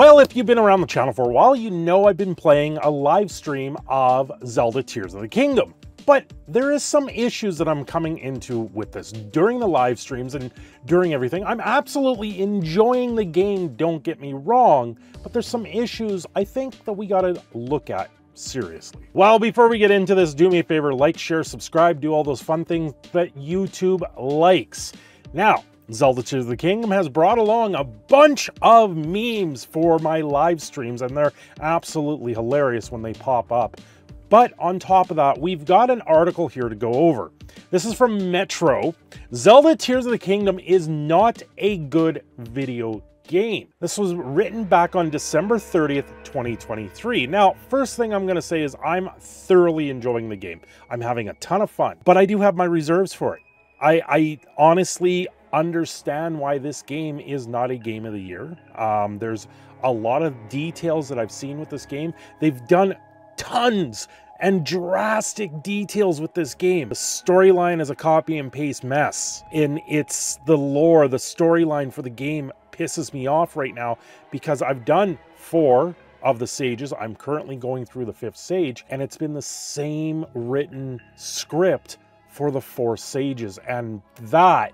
Well, if you've been around the channel for a while, you know I've been playing a live stream of Zelda Tears of the Kingdom. But there is some issues that I'm coming into with this during the live streams and during everything. I'm absolutely enjoying the game, don't get me wrong, but there's some issues I think that we gotta look at seriously. Well, before we get into this, do me a favor, like, share, subscribe, do all those fun things that YouTube likes. Now, Zelda Tears of the Kingdom has brought along a bunch of memes for my live streams, and they're absolutely hilarious when they pop up. But on top of that, we've got an article here to go over. This is from Metro. Zelda Tears of the Kingdom is not a good video game. This was written back on December 30th, 2023. Now, first thing I'm going to say is I'm thoroughly enjoying the game. I'm having a ton of fun, but I do have my reserves for it. I, I honestly understand why this game is not a game of the year. Um, there's a lot of details that I've seen with this game. They've done tons and drastic details with this game. The storyline is a copy and paste mess. and its the lore, the storyline for the game pisses me off right now because I've done four of the sages. I'm currently going through the fifth sage and it's been the same written script for the four sages and that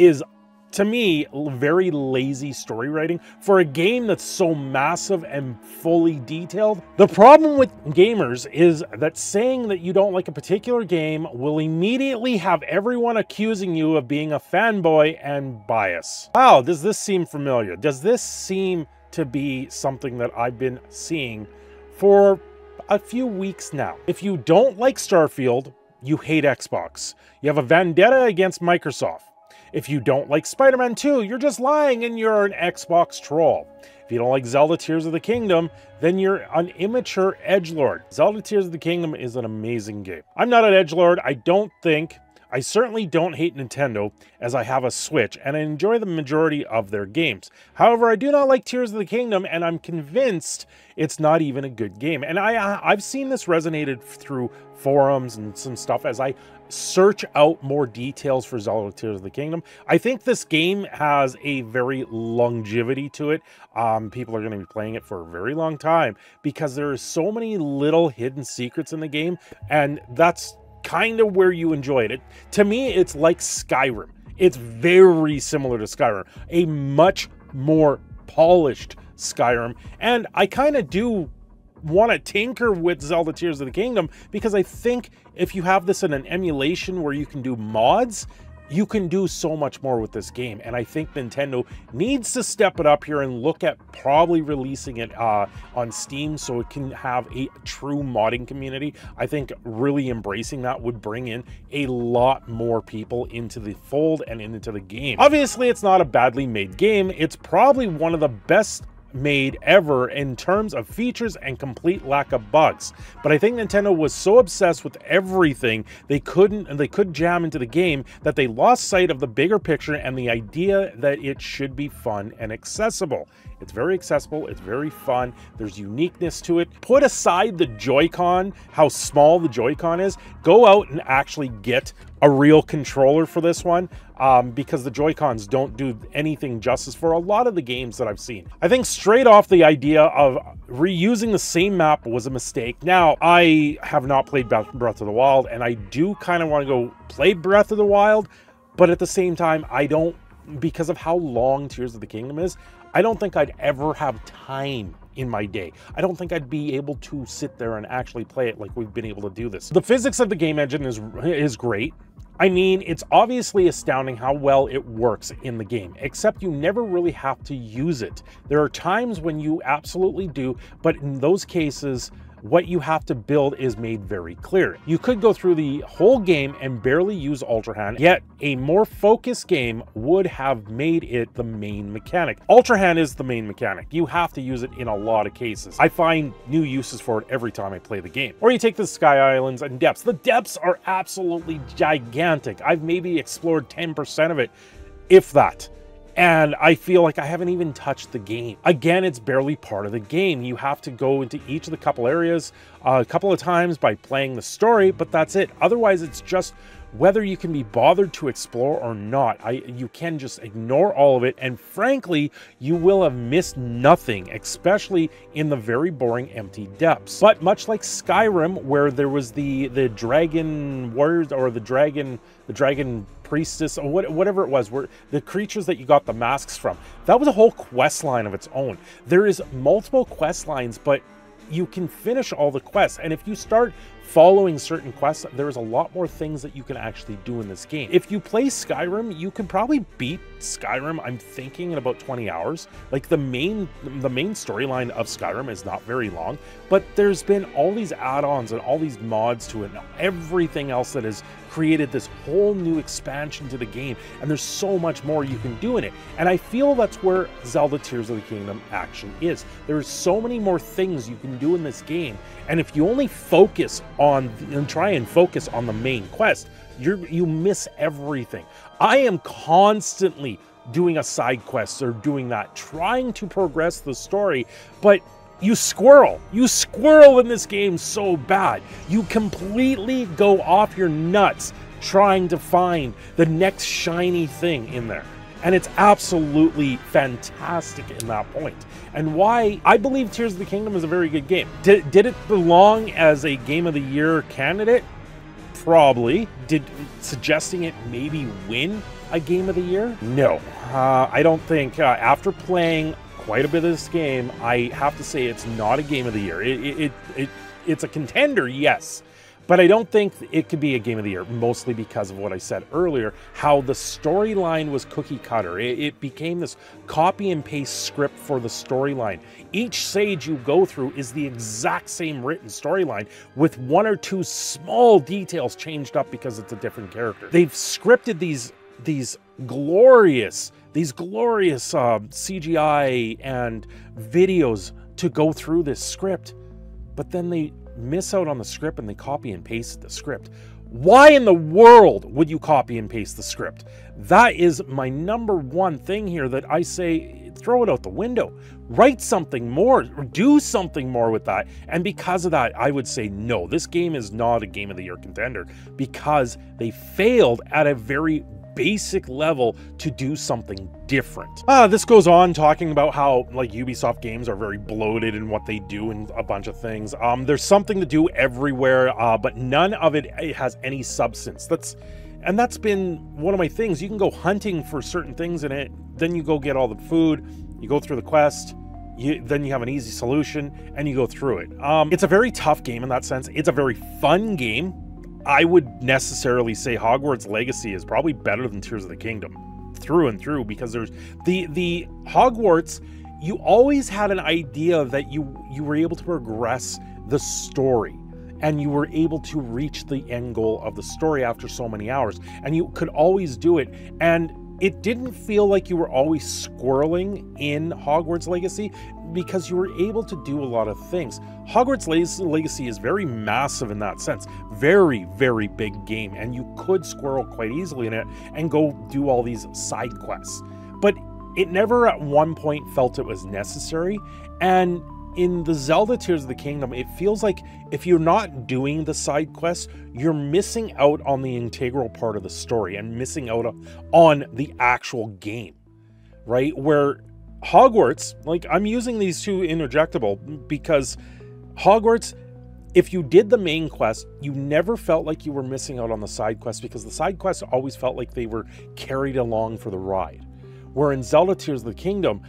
is to me, very lazy story writing for a game that's so massive and fully detailed. The problem with gamers is that saying that you don't like a particular game will immediately have everyone accusing you of being a fanboy and bias. Wow, does this seem familiar? Does this seem to be something that I've been seeing for a few weeks now? If you don't like Starfield, you hate Xbox. You have a vendetta against Microsoft. If you don't like Spider-Man 2, you're just lying and you're an Xbox troll. If you don't like Zelda Tears of the Kingdom, then you're an immature edgelord. Zelda Tears of the Kingdom is an amazing game. I'm not an edgelord. I don't think I certainly don't hate Nintendo as I have a Switch and I enjoy the majority of their games. However, I do not like Tears of the Kingdom and I'm convinced it's not even a good game. And I, I've seen this resonated through forums and some stuff as I search out more details for Zelda Tears of the Kingdom. I think this game has a very longevity to it. Um, people are going to be playing it for a very long time because there are so many little hidden secrets in the game, and that's kind of where you enjoy it. it. To me, it's like Skyrim. It's very similar to Skyrim, a much more polished Skyrim, and I kind of do want to tinker with Zelda Tears of the Kingdom because I think if you have this in an emulation where you can do mods, you can do so much more with this game. And I think Nintendo needs to step it up here and look at probably releasing it uh, on Steam so it can have a true modding community. I think really embracing that would bring in a lot more people into the fold and into the game. Obviously, it's not a badly made game. It's probably one of the best made ever in terms of features and complete lack of bugs. But I think Nintendo was so obsessed with everything they couldn't and they could jam into the game that they lost sight of the bigger picture and the idea that it should be fun and accessible. It's very accessible, it's very fun, there's uniqueness to it. Put aside the Joy-Con, how small the Joy-Con is, go out and actually get a real controller for this one um, because the Joy-Cons don't do anything justice for a lot of the games that I've seen. I think straight off the idea of reusing the same map was a mistake. Now, I have not played Breath of the Wild and I do kind of want to go play Breath of the Wild, but at the same time, I don't because of how long Tears of the Kingdom is, I don't think I'd ever have time in my day. I don't think I'd be able to sit there and actually play it like we've been able to do this. The physics of the game engine is is great. I mean, it's obviously astounding how well it works in the game, except you never really have to use it. There are times when you absolutely do, but in those cases, what you have to build is made very clear. You could go through the whole game and barely use Ultra Hand, yet a more focused game would have made it the main mechanic. Ultra Hand is the main mechanic. You have to use it in a lot of cases. I find new uses for it every time I play the game. Or you take the Sky Islands and depths. The depths are absolutely gigantic. I've maybe explored 10% of it, if that and I feel like I haven't even touched the game. Again, it's barely part of the game. You have to go into each of the couple areas uh, a couple of times by playing the story, but that's it. Otherwise, it's just whether you can be bothered to explore or not, I you can just ignore all of it. And frankly, you will have missed nothing, especially in the very boring empty depths. But much like Skyrim, where there was the the dragon warriors or the dragon the dragon priestess or what, whatever it was, where the creatures that you got the masks from, that was a whole quest line of its own. There is multiple quest lines, but you can finish all the quests. And if you start following certain quests, there's a lot more things that you can actually do in this game. If you play Skyrim, you can probably beat Skyrim, I'm thinking, in about 20 hours. Like the main the main storyline of Skyrim is not very long, but there's been all these add-ons and all these mods to it and everything else that has created this whole new expansion to the game. And there's so much more you can do in it. And I feel that's where Zelda Tears of the Kingdom actually is. There's so many more things you can do in this game. And if you only focus on and try and focus on the main quest, you you miss everything. I am constantly doing a side quest or doing that, trying to progress the story, but you squirrel. You squirrel in this game so bad. You completely go off your nuts trying to find the next shiny thing in there. And it's absolutely fantastic in that point. And why I believe Tears of the Kingdom is a very good game. Did, did it belong as a Game of the Year candidate? Probably. Did suggesting it maybe win a Game of the Year? No. Uh, I don't think. Uh, after playing quite a bit of this game, I have to say it's not a Game of the Year. It, it, it, it it's a contender, yes. But I don't think it could be a game of the year, mostly because of what I said earlier, how the storyline was cookie cutter. It, it, became this copy and paste script for the storyline. Each sage you go through is the exact same written storyline with one or two small details changed up because it's a different character. They've scripted these these glorious these glorious uh, CGI and videos to go through this script, but then they miss out on the script and they copy and paste the script. Why in the world would you copy and paste the script? That is my number one thing here that I say throw it out the window. Write something more, or do something more with that. And because of that, I would say no, this game is not a game of the year contender because they failed at a very basic level to do something different. Uh, this goes on talking about how like Ubisoft games are very bloated in what they do and a bunch of things. Um, there's something to do everywhere, uh, but none of it has any substance. That's and that's been one of my things. You can go hunting for certain things in it, then you go get all the food, you go through the quest, you, then you have an easy solution and you go through it. Um, it's a very tough game in that sense. It's a very fun game. I would necessarily say Hogwarts Legacy is probably better than Tears of the Kingdom through and through because there's the the Hogwarts you always had an idea that you you were able to progress the story and you were able to reach the end goal of the story after so many hours and you could always do it and it didn't feel like you were always squirreling in Hogwarts Legacy because you were able to do a lot of things. Hogwarts Legacy is very massive in that sense. Very, very big game, and you could squirrel quite easily in it and go do all these side quests. But it never at one point felt it was necessary, and in the Zelda Tears of the Kingdom, it feels like if you're not doing the side quests, you're missing out on the integral part of the story and missing out on the actual game, right? Where Hogwarts, like I'm using these two interjectable because Hogwarts, if you did the main quest, you never felt like you were missing out on the side quests because the side quests always felt like they were carried along for the ride. Where in Zelda Tears of the Kingdom,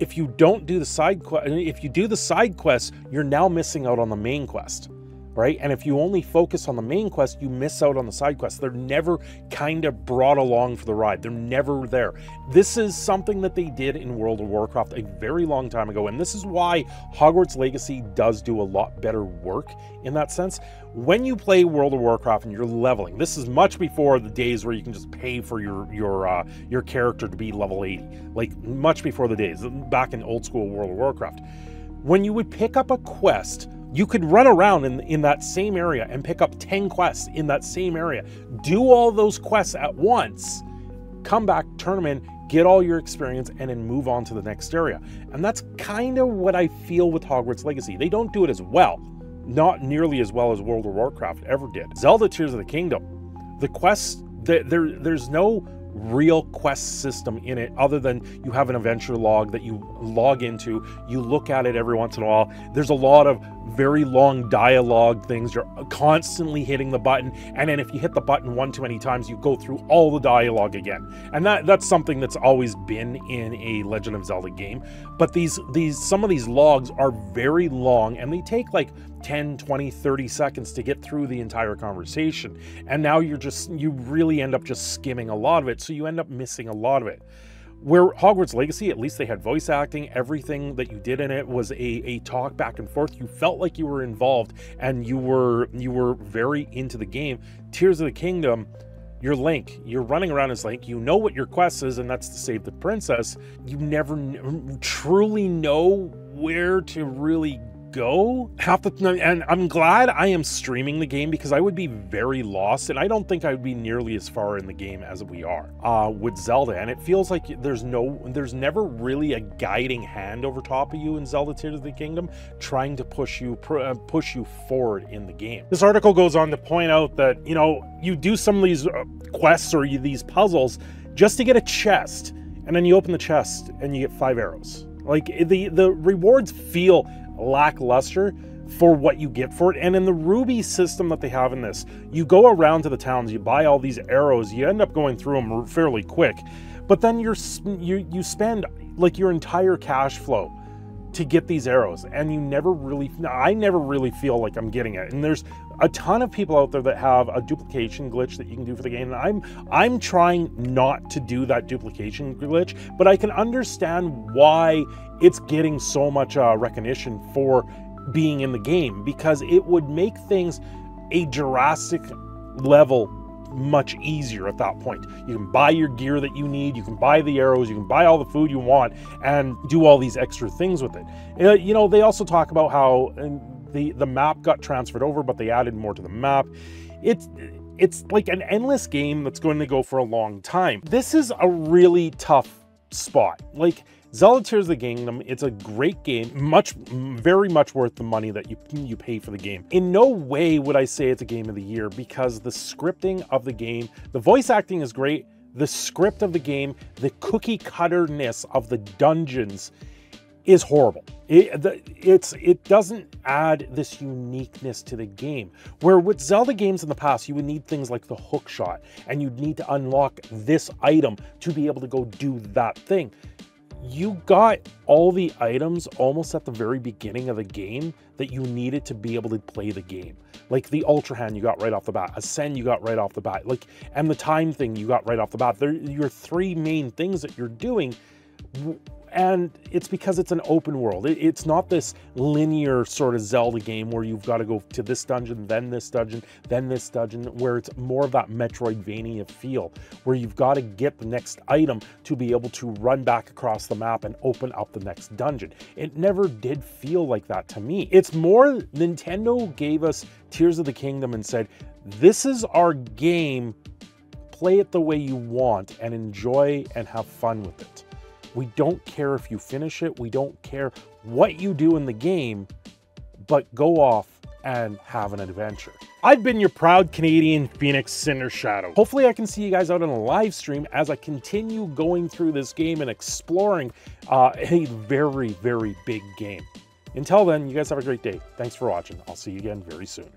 if you don't do the side quest, if you do the side quests, you're now missing out on the main quest, right? And if you only focus on the main quest, you miss out on the side quests. They're never kind of brought along for the ride. They're never there. This is something that they did in World of Warcraft a very long time ago, and this is why Hogwarts Legacy does do a lot better work in that sense when you play World of Warcraft and you're leveling, this is much before the days where you can just pay for your your uh, your character to be level 80. Like much before the days back in old school World of Warcraft. When you would pick up a quest, you could run around in, in that same area and pick up 10 quests in that same area. Do all those quests at once, come back, turn them in, get all your experience, and then move on to the next area. And that's kind of what I feel with Hogwarts Legacy. They don't do it as well not nearly as well as World of Warcraft ever did. Zelda Tears of the Kingdom The quests, there, there there's no real quest system in it other than you have an adventure log that you log into you look at it every once in a while there's a lot of very long dialogue things you're constantly hitting the button and then if you hit the button one too many times you go through all the dialogue again and that that's something that's always been in a legend of zelda game but these these some of these logs are very long and they take like 10, 20, 30 seconds to get through the entire conversation. And now you're just, you really end up just skimming a lot of it. So you end up missing a lot of it. Where Hogwarts Legacy, at least they had voice acting. Everything that you did in it was a, a talk back and forth. You felt like you were involved and you were you were very into the game. Tears of the Kingdom, you're Link. You're running around as Link. You know what your quest is, and that's to save the princess. You never truly know where to really go half the time. and I'm glad I am streaming the game because I would be very lost and I don't think I would be nearly as far in the game as we are uh, with Zelda and it feels like there's no there's never really a guiding hand over top of you in Zelda Tears of the Kingdom trying to push you uh, push you forward in the game. This article goes on to point out that you know you do some of these uh, quests or you, these puzzles just to get a chest and then you open the chest and you get five arrows. Like the the rewards feel lackluster for what you get for it. And in the rupee system that they have in this, you go around to the towns, you buy all these arrows, you end up going through them fairly quick, but then you're you you spend like your entire cash flow to get these arrows and you never really I never really feel like I'm getting it. And there's a ton of people out there that have a duplication glitch that you can do for the game. And I'm I'm trying not to do that duplication glitch, but I can understand why it's getting so much uh, recognition for being in the game because it would make things a Jurassic level much easier at that point. You can buy your gear that you need, you can buy the arrows, you can buy all the food you want, and do all these extra things with it. Uh, you know, they also talk about how the the map got transferred over, but they added more to the map. It's it's like an endless game that's going to go for a long time. This is a really tough spot. Like Zelda Tears of the Kingdom, it's a great game, much, very much worth the money that you, you pay for the game. In no way would I say it's a game of the year because the scripting of the game, the voice acting is great, the script of the game, the cookie cutterness of the dungeons is horrible. It, the, it's it doesn't add this uniqueness to the game. Where with Zelda games in the past, you would need things like the hook shot, and you'd need to unlock this item to be able to go do that thing you got all the items almost at the very beginning of the game that you needed to be able to play the game. Like the Ultra Hand you got right off the bat, Ascend you got right off the bat, like and the time thing you got right off the bat. They're your three main things that you're doing and it's because it's an open world. it's not this linear sort of Zelda game where you've got to go to this dungeon, then this dungeon, then this dungeon, where it's more of that Metroidvania feel, where you've got to get the next item to be able to run back across the map and open up the next dungeon. It never did feel like that to me. It's more Nintendo gave us Tears of the Kingdom and said, this is our game, play it the way you want and enjoy and have fun with it. We don't care if you finish it. We don't care what you do in the game, but go off and have an adventure. I've been your proud Canadian Phoenix Cinder Shadow. Hopefully I can see you guys out on a live stream as I continue going through this game and exploring uh, a very, very big game. Until then, you guys have a great day. Thanks for watching. I'll see you again very soon.